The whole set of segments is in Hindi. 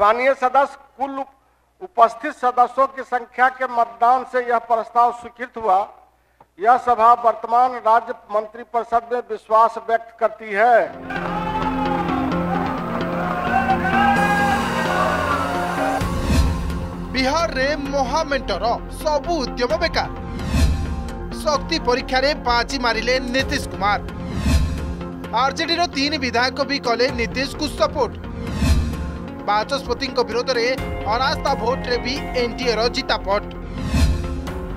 माननीय सदस्य कुल उपस्थित सदस्यों की संख्या के मतदान से यह प्रस्ताव स्वीकृत हुआ यह सभा वर्तमान राज्य मंत्रिपरिषद में विश्वास व्यक्त करती है ବିହାରରେ ମହାମେଣ୍ଟର ସବୁ ଉଦ୍ୟମ ବେକାର ଶକ୍ତି ପରୀକ୍ଷାରେ ବାଜି ମାରିଲେ ନୀତିଶ କୁମାର ଆରଜେଡିର ତିନି ବିଧାୟକ ବି କଲେ ନୀତିଶକୁ ସପୋର୍ଟ ବାଚସ୍ପତିଙ୍କ ବିରୋଧରେ ଅନାସ୍ଥା ଭୋଟରେ ବି ଏନ୍ଡିଏର ଜିତାପଟ।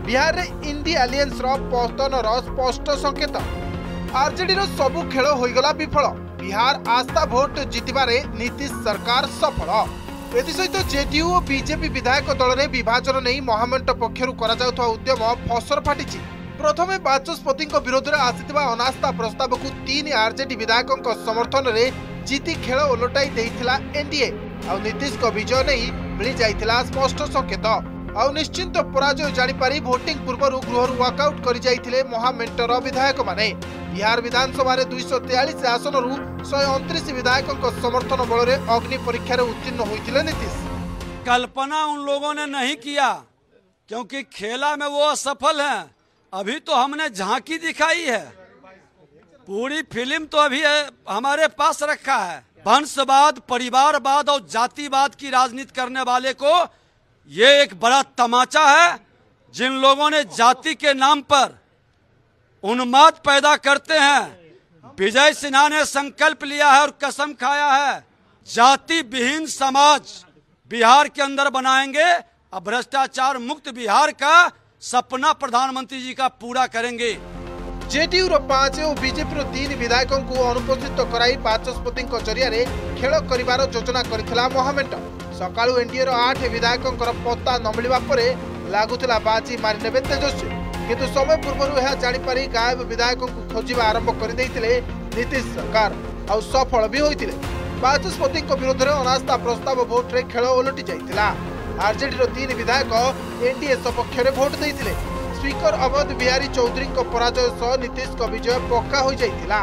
ବିହାରରେ ଇଣ୍ଡି ଆଲିଏନ୍ସର ପତନର ସ୍ପଷ୍ଟ ସଂକେତ। ଆରଜେଡିର ସବୁ ଖେଳ ହୋଇଗଲା ବିଫଳ। ବିହାର ଆସ୍ଥା ଭୋଟ ଜିତିବାରେ ନୀତିଶ ସରକାର ସଫଳ। ଏଥିସହିତ ଜେଡିୟୁ ଓ ବିଜେପି ବିଧାୟକ ଦଳରେ ବିଭାଜନ ନେଇ ମହାମେଣ୍ଟ ପକ୍ଷରୁ କରାଯାଉଥିବା ଉଦ୍ୟମ ଫସର ଫାଟିଛି। ପ୍ରଥମେ ବାଚସ୍ପତିଙ୍କ ବିରୋଧରେ ଆସିଥିବା ଅନାସ୍ଥା ପ୍ରସ୍ତାବକୁ ତିନି ଆରଜେଡି ବିଧାୟକଙ୍କ ସମର୍ଥନରେ ଜିତି ଖେଳ ଓଲଟାଇ ଦେଇଥିଲା ଏନ୍ଡିଏ। ଆଉ ନୀତିଶଙ୍କ ବିଜୟ ନେଇ ମିଳିଯାଇଥିଲା ସ୍ପଷ୍ଟ ସଂକେତ ଆଉ ନିଶ୍ଚିନ୍ତ ପରାଜୟ ଜାଣିପାରି ଭୋଟିଂ ପୂର୍ବରୁ ଗୃହରୁ ୱାକଆଉଟ୍ କରିଯାଇଥିଲେ ମହାମେଣ୍ଟର ବିଧାୟକମାନେ ବିହାର ବିଧାନସଭାରେ ଦୁଇଶହ ତେୟାଳିଶ ଆସନରୁ ଶହେ ଅଣତିରିଶ ବିଧାୟକଙ୍କ ସମର୍ଥନ ବଳରେ ଅଗ୍ନି ପରୀକ୍ଷାରେ ଉତ୍ତୀର୍ଣ୍ଣ ହୋଇଥିଲେ ନୀତିଶ कल्पना उन लोगों ने नहीं किया क्योंकि खेला में वो असफल हैं अभी तो हमने झांकी दिखाई है पूरी फिल्म तो अभी है, हमारे पास रखा है वंशवाद, परिवारवाद और जातिवाद की राजनीति करने वाले को ये एक बड़ा तमाचा है, जिन लोगों ने जाति के नाम पर उन्माद पैदा करते हैं। विजय सिन्हा ने संकल्प लिया है और कसम खाया है जाति विहीन समाज बिहार के अंदर बनाएँगे और भ्रष्टाचार मुक्त बिहार का सपना प्रधानमंत्री जी का पूरा करेंगे। ଜେଡିୟୁର ପାଞ୍ଚ ଓ ବିଜେପିର ତିନି ବିଧାୟକଙ୍କୁ ଅନୁପସ୍ଥିତ କରାଇ ବାଚସ୍ପତିଙ୍କ ଜରିଆରେ ଖେଳ କରିବାର ଯୋଜନା କରିଥିଲା ମହାମେଣ୍ଟ। ସକାଳୁ ଏନ୍ଡିଏର ଆଠ ବିଧାୟକଙ୍କର ପତ୍ତା ନ ମିଳିବା ପରେ ଲାଗୁଥିଲା ବାଜି ମାରିନେବେ ତେଜସ୍ୱୀ। କିନ୍ତୁ ସମୟ ପୂର୍ବରୁ ଏହା ଜାଣିପାରି ଗାୟବ ବିଧାୟକଙ୍କୁ ଖୋଜିବା ଆରମ୍ଭ କରିଦେଇଥିଲେ ନୀତିଶ ସରକାର। ଆଉ ସଫଳ ବି ହୋଇଥିଲେ। ବାଚସ୍ପତିଙ୍କ ବିରୋଧରେ ଅନାସ୍ଥା ପ୍ରସ୍ତାବ ଭୋଟରେ ଖେଳ ଓଲଟି ଯାଇଥିଲା। ଆରଜେଡିର ତିନି ବିଧାୟକ ଏନ୍ଡିଏ ସପକ୍ଷରେ ଭୋଟ ଦେଇଥିଲେ। ସ୍ପିକର ଅବଧ ବିହାରୀ ଚୌଧୁରୀଙ୍କ ପରାଜୟ ସହ ନୀତିଶଙ୍କ ବିଜୟ ପକ୍କା ହୋଇଯାଇଥିଲା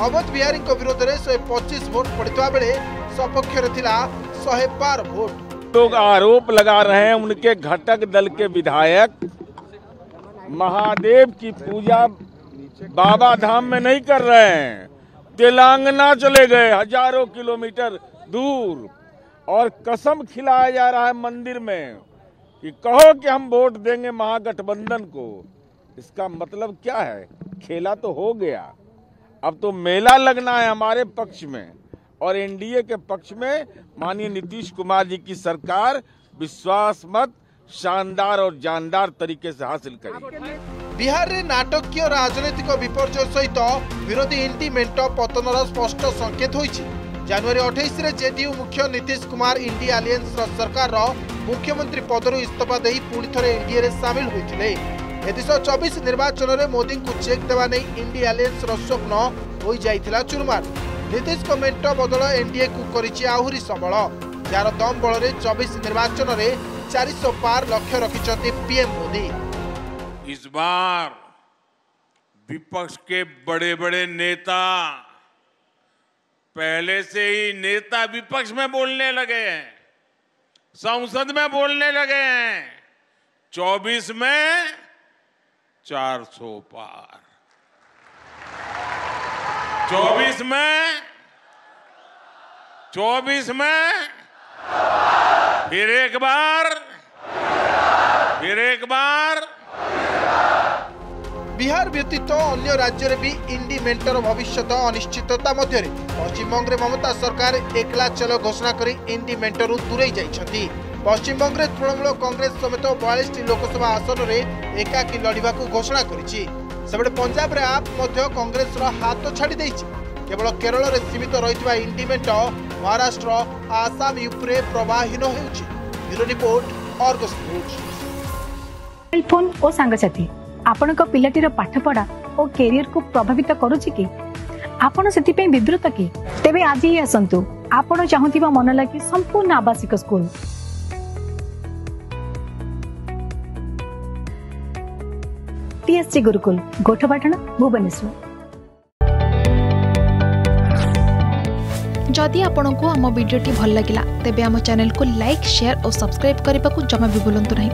ଅବଧ ବିହାରୀଙ୍କ ବିରୋଧରେ ଶହେ ପଚିଶ ଭୋଟ ପଡ଼ିଥିବା ବେଳେ ସପକ୍ଷରେ ଥିଲା ଶହେ ବାର ଭୋଟ लोग आरोप लगा रहे हैं उनके घटक दल के विधायक महादेव की पूजा बाबा धाम में नहीं कर रहे हैं तेलंगाना चले गए हजारों किलोमीटर दूर और कसम खिलाया जा रहा है मंदिर में कि कहो कि हम वोट देंगे महागठबंधन को। इसका मतलब क्या है? खेला तो हो गया। अब तो मेला लगना है हमारे पक्ष में। और एनडीए के पक्ष में माननीय नीतीश कुमार जी की सरकार विश्वास मत, शानदार और जानदार तरीके से हासिल करेगी। बिहार रे नाटकीय राजनीतिक विपर्यय सहित विरोधी इन्टी मेंट पतन स्पष्ट संकेत होइछि ଜାନୁଆରୀ ଅଠେଇଶରେ ଜେଡିୟୁ ମୁଖ୍ୟ ନୀତିଶ କୁମାର ଇଣ୍ଡି ଆଲିଏନ୍ସର ସରକାରର ମୁଖ୍ୟମନ୍ତ୍ରୀ ପଦରୁ ଇସ୍ତଫା ଦେଇ ପୁଣି ଥରେ ଏନ୍ଡିଏରେ ସାମିଲ ହୋଇଥିଲେ ଏଥିସହ ଚବିଶ ନିର୍ବାଚନରେ ମୋଦିଙ୍କୁ ଚେକ୍ ଦେବା ନେଇ ଇଣ୍ଡି ଆଲିଏନ୍ସର ସ୍ୱପ୍ନ ହୋଇଯାଇଥିଲା ଚୁରମାର ନୀତିଶଙ୍କ ମେଣ୍ଟ ବଦଳ ଏନ୍ଡିଏକୁ କରିଛି ଆହୁରି ସବଳ ଯାହାର ଦମ ବଳରେ ଚବିଶ ନିର୍ବାଚନରେ ଚାରିଶହ ପାର ଲକ୍ଷ୍ୟ ରଖିଛନ୍ତି ପିଏମ୍ ମୋଦି इस बार विपक्ष के बड़े बड़े नेता पहले से ही नेता विपक्ष में बोलने लगे हैं, संसद में बोलने लगे हैं। 24 में 400 पार। 24 में 24 में फिर एक बार, फिर एक बार বিহার ব্যতীত অন্য রাজ্যের বি ইন্ডি মেন্টর ভবিষ্যৎ অনিশ্চিততা মধ্যে পশ্চিমবঙ্গে মমতা সরকার একলা চল ঘোষণা করে ইন্ডি মেন্টর দূরেই যাই পশ্চিমবঙ্গে তৃণমূল কংগ্রেস সমেত বয়াশটি লোকসভা আসনের একাকি লড়া ঘোষণা করেছে সেপটে পঞ্জাবের আপ মধ্য কংগ্রেসর হাত ছাড়ি দিয়েছে কেবল কেরলের সীমিত রয়েছে ইন্ডি মেন্ট মহারাষ্ট্র আসাম ইউপি প্রবাহীন হচ্ছে ব্যুরো রিপোর্ট অর্গস ফোন ও সাংসাথী ଆପଣଙ୍କ ପିଲାଟିର ପାଠପଢ଼ା ଓ କ୍ୟାରିୟରକୁ ପ୍ରଭାବିତ କରୁଛି କି ଆପଣ ସେଥିପାଇଁ ବିବ୍ରତ କି ତେବେ ଆଜି ହିଁ ଆସନ୍ତୁ ଆପଣ ଚାହୁଁଥିବା ମନ ଲାଗି ସମ୍ପୂର୍ଣ୍ଣ ଆବାସିକ ସ୍କୁଲ টিএসসি গুরুকুল গোঠপাটনা ভুবনেশ্বর যদি আপনার আমার ভিডিওটি ভালো লাগিলা তেবে আমার চ্যানেলকে লাইক শেয়ার ও সবসক্রাইব করা জমা বি ভুলতু না